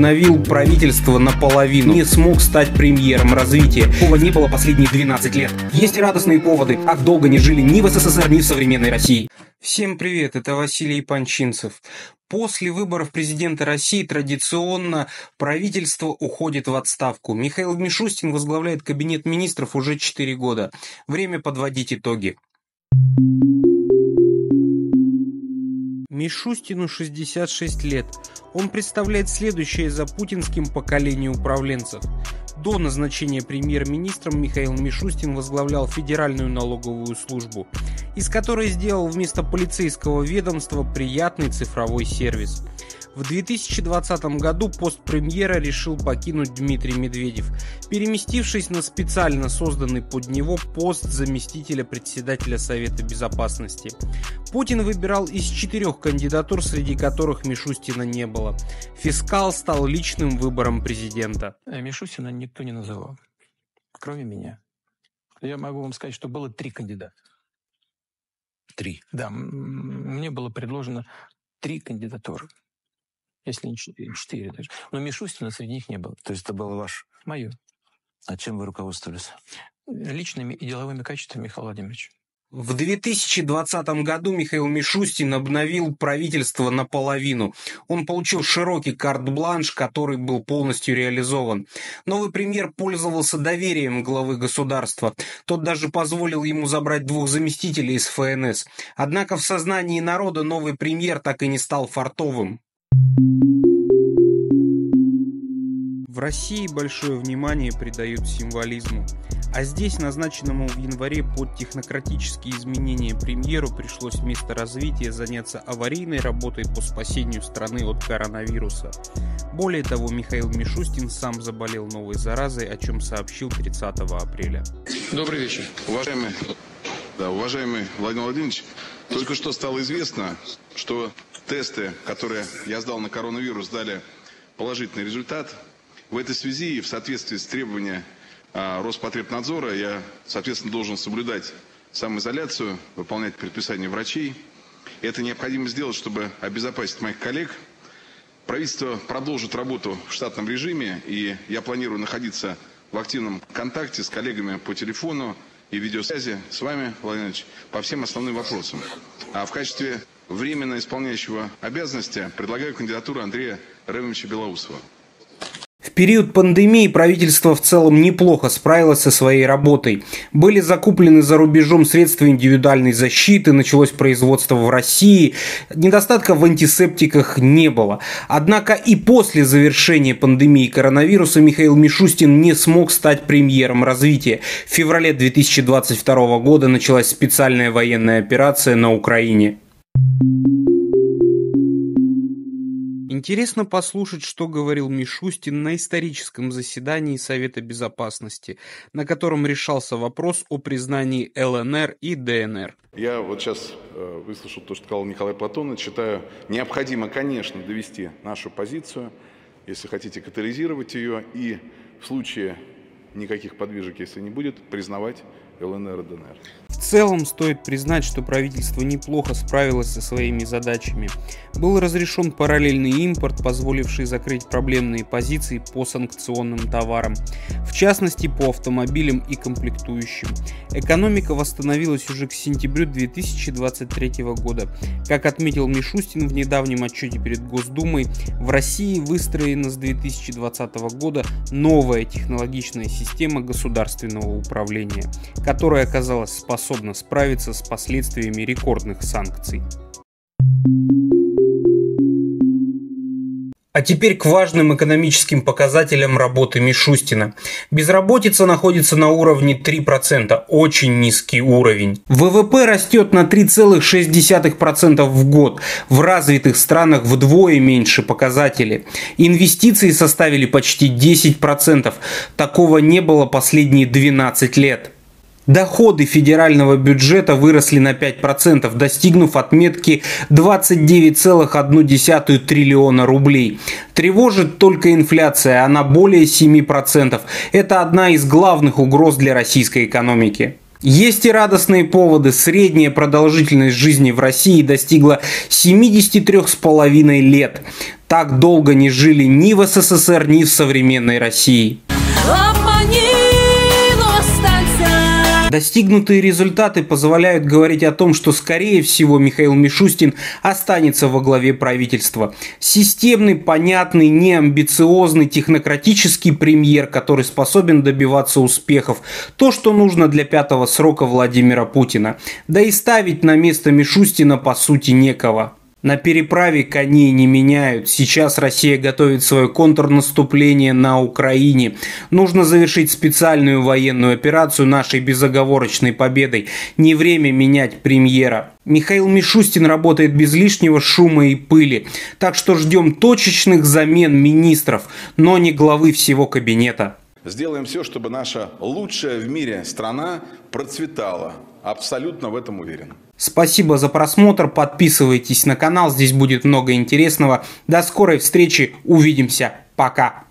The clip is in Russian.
обновил правительство наполовину, не смог стать премьером развития. Такого не было последние 12 лет. Есть радостные поводы. Ах, долго не жили ни в СССР, ни в современной России. Всем привет, это Василий Панчинцев. После выборов президента России традиционно правительство уходит в отставку. Михаил Мишустин возглавляет кабинет министров уже 4 года. Время подводить итоги. Мишустину 66 лет. Он представляет следующее за путинским поколение управленцев. До назначения премьер-министром Михаил Мишустин возглавлял Федеральную налоговую службу, из которой сделал вместо полицейского ведомства приятный цифровой сервис – в 2020 году пост премьера решил покинуть Дмитрий Медведев, переместившись на специально созданный под него пост заместителя председателя Совета Безопасности. Путин выбирал из четырех кандидатур, среди которых Мишустина не было. Фискал стал личным выбором президента. Э, Мишустина никто не называл, кроме меня. Я могу вам сказать, что было три кандидата. Три? Да, мне было предложено три кандидатуры если не четыре даже. Но Мишустина среди них не было. То есть это было ваше? Мое. А чем вы руководствовались? Личными и деловыми качествами Михаила Владимировича. В 2020 году Михаил Мишустин обновил правительство наполовину. Он получил широкий карт-бланш, который был полностью реализован. Новый премьер пользовался доверием главы государства. Тот даже позволил ему забрать двух заместителей из ФНС. Однако в сознании народа новый премьер так и не стал фартовым. В России большое внимание придают символизму, а здесь, назначенному в январе под технократические изменения премьеру, пришлось вместо развития заняться аварийной работой по спасению страны от коронавируса. Более того, Михаил Мишустин сам заболел новой заразой, о чем сообщил 30 апреля. Добрый вечер. Уважаемый, да, уважаемый Владимир Владимирович, только что стало известно, что тесты, которые я сдал на коронавирус, дали положительный результат. В этой связи и в соответствии с требованиями Роспотребнадзора я, соответственно, должен соблюдать самоизоляцию, выполнять предписания врачей. Это необходимо сделать, чтобы обезопасить моих коллег. Правительство продолжит работу в штатном режиме, и я планирую находиться в активном контакте с коллегами по телефону и видеосвязи с вами, Владимир Ильич, по всем основным вопросам. А в качестве временно исполняющего обязанности предлагаю кандидатуру Андрея Ремовича Белоусова. Период пандемии правительство в целом неплохо справилось со своей работой. Были закуплены за рубежом средства индивидуальной защиты, началось производство в России, недостатков в антисептиках не было. Однако и после завершения пандемии коронавируса Михаил Мишустин не смог стать премьером развития. В феврале 2022 года началась специальная военная операция на Украине. Интересно послушать, что говорил Мишустин на историческом заседании Совета Безопасности, на котором решался вопрос о признании ЛНР и ДНР. Я вот сейчас э, выслушал то, что сказал Николай Платонович. Считаю, необходимо, конечно, довести нашу позицию, если хотите катализировать ее, и в случае никаких подвижек, если не будет, признавать ЛНР и ДНР. Целом стоит признать, что правительство неплохо справилось со своими задачами. Был разрешен параллельный импорт, позволивший закрыть проблемные позиции по санкционным товарам, в частности по автомобилям и комплектующим. Экономика восстановилась уже к сентябрю 2023 года. Как отметил Мишустин в недавнем отчете перед Госдумой, в России выстроена с 2020 года новая технологичная система государственного управления, которая оказалась способна справиться с последствиями рекордных санкций. А теперь к важным экономическим показателям работы Мишустина. Безработица находится на уровне 3%, очень низкий уровень. ВВП растет на 3,6% в год, в развитых странах вдвое меньше показатели. Инвестиции составили почти 10%, такого не было последние 12 лет. Доходы федерального бюджета выросли на 5%, достигнув отметки 29,1 триллиона рублей. Тревожит только инфляция, она более 7%. Это одна из главных угроз для российской экономики. Есть и радостные поводы. Средняя продолжительность жизни в России достигла 73,5 лет. Так долго не жили ни в СССР, ни в современной России. Достигнутые результаты позволяют говорить о том, что, скорее всего, Михаил Мишустин останется во главе правительства. Системный, понятный, неамбициозный, технократический премьер, который способен добиваться успехов. То, что нужно для пятого срока Владимира Путина. Да и ставить на место Мишустина, по сути, некого. На переправе коней не меняют. Сейчас Россия готовит свое контрнаступление на Украине. Нужно завершить специальную военную операцию нашей безоговорочной победой. Не время менять премьера. Михаил Мишустин работает без лишнего шума и пыли. Так что ждем точечных замен министров, но не главы всего кабинета. Сделаем все, чтобы наша лучшая в мире страна процветала. Абсолютно в этом уверен. Спасибо за просмотр, подписывайтесь на канал, здесь будет много интересного. До скорой встречи, увидимся, пока.